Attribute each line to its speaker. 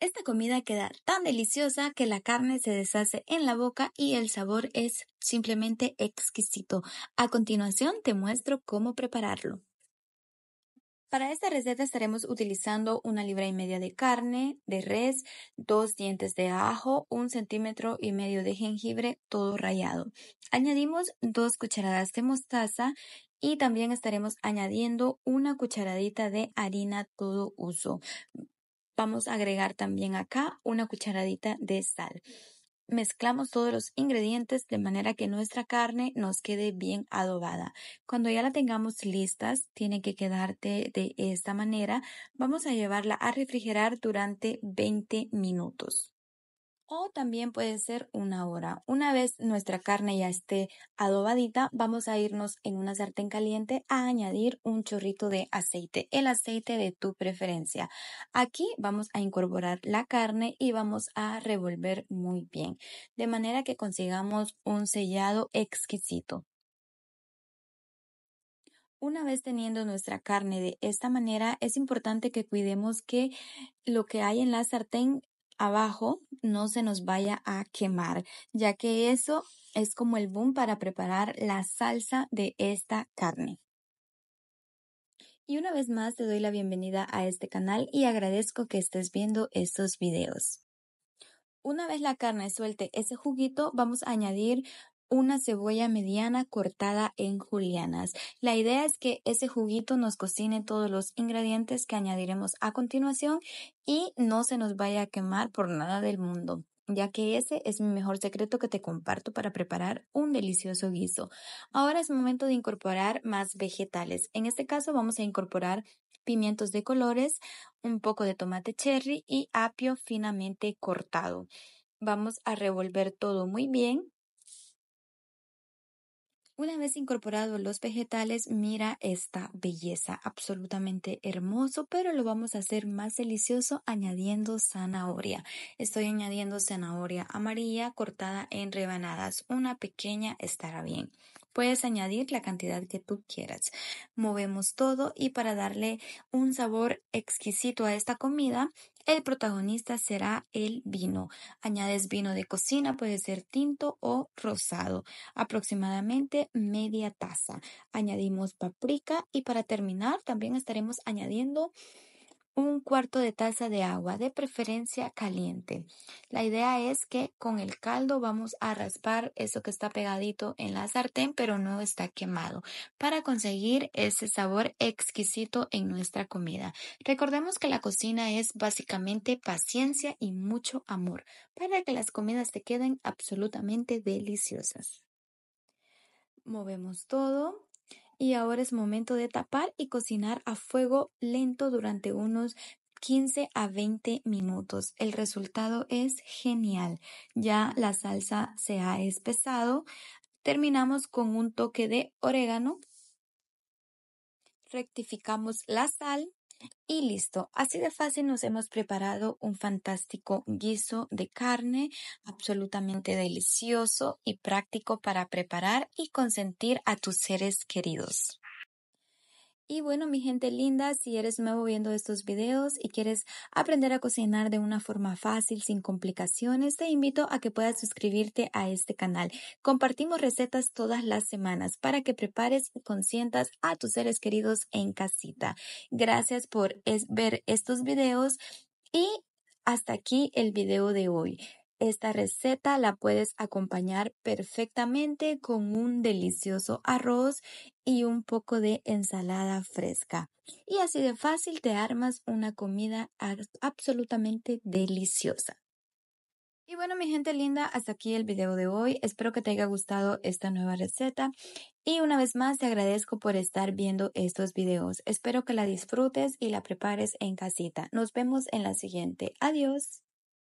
Speaker 1: Esta comida queda tan deliciosa que la carne se deshace en la boca y el sabor es simplemente exquisito. A continuación te muestro cómo prepararlo. Para esta receta estaremos utilizando una libra y media de carne de res, dos dientes de ajo, un centímetro y medio de jengibre, todo rallado. Añadimos dos cucharadas de mostaza y también estaremos añadiendo una cucharadita de harina todo uso. Vamos a agregar también acá una cucharadita de sal. Mezclamos todos los ingredientes de manera que nuestra carne nos quede bien adobada. Cuando ya la tengamos listas, tiene que quedarte de esta manera. Vamos a llevarla a refrigerar durante 20 minutos o también puede ser una hora. Una vez nuestra carne ya esté adobadita, vamos a irnos en una sartén caliente a añadir un chorrito de aceite, el aceite de tu preferencia. Aquí vamos a incorporar la carne y vamos a revolver muy bien, de manera que consigamos un sellado exquisito. Una vez teniendo nuestra carne de esta manera, es importante que cuidemos que lo que hay en la sartén abajo no se nos vaya a quemar, ya que eso es como el boom para preparar la salsa de esta carne. Y una vez más te doy la bienvenida a este canal y agradezco que estés viendo estos videos. Una vez la carne suelte ese juguito, vamos a añadir una cebolla mediana cortada en julianas. La idea es que ese juguito nos cocine todos los ingredientes que añadiremos a continuación y no se nos vaya a quemar por nada del mundo ya que ese es mi mejor secreto que te comparto para preparar un delicioso guiso. Ahora es momento de incorporar más vegetales. En este caso vamos a incorporar pimientos de colores, un poco de tomate cherry y apio finamente cortado. Vamos a revolver todo muy bien una vez incorporados los vegetales, mira esta belleza, absolutamente hermoso, pero lo vamos a hacer más delicioso añadiendo zanahoria. Estoy añadiendo zanahoria amarilla cortada en rebanadas, una pequeña estará bien. Puedes añadir la cantidad que tú quieras. Movemos todo y para darle un sabor exquisito a esta comida, el protagonista será el vino. Añades vino de cocina, puede ser tinto o rosado, aproximadamente media taza. Añadimos paprika y para terminar también estaremos añadiendo un cuarto de taza de agua, de preferencia caliente. La idea es que con el caldo vamos a raspar eso que está pegadito en la sartén, pero no está quemado, para conseguir ese sabor exquisito en nuestra comida. Recordemos que la cocina es básicamente paciencia y mucho amor, para que las comidas te queden absolutamente deliciosas. Movemos todo y ahora es momento de tapar y cocinar a fuego lento durante unos 15 a 20 minutos. El resultado es genial. Ya la salsa se ha espesado. Terminamos con un toque de orégano. Rectificamos la sal y listo, así de fácil nos hemos preparado un fantástico guiso de carne, absolutamente delicioso y práctico para preparar y consentir a tus seres queridos. Y bueno, mi gente linda, si eres nuevo viendo estos videos y quieres aprender a cocinar de una forma fácil, sin complicaciones, te invito a que puedas suscribirte a este canal. Compartimos recetas todas las semanas para que prepares y consientas a tus seres queridos en casita. Gracias por ver estos videos y hasta aquí el video de hoy. Esta receta la puedes acompañar perfectamente con un delicioso arroz y un poco de ensalada fresca. Y así de fácil te armas una comida absolutamente deliciosa. Y bueno, mi gente linda, hasta aquí el video de hoy. Espero que te haya gustado esta nueva receta. Y una vez más te agradezco por estar viendo estos videos. Espero que la disfrutes y la prepares en casita. Nos vemos en la siguiente. Adiós.